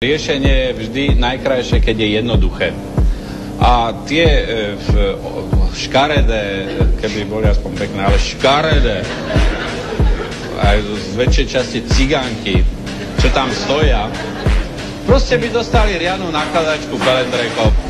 Riešenie je vždy najkrajšie, keď je jednoduché. A tie e, škaredé, keby boli aspoň pekné, ale škaredé, aj z väčšej časti cigánky, čo tam stoja, proste by dostali riadnu nakladačku pelendrekov.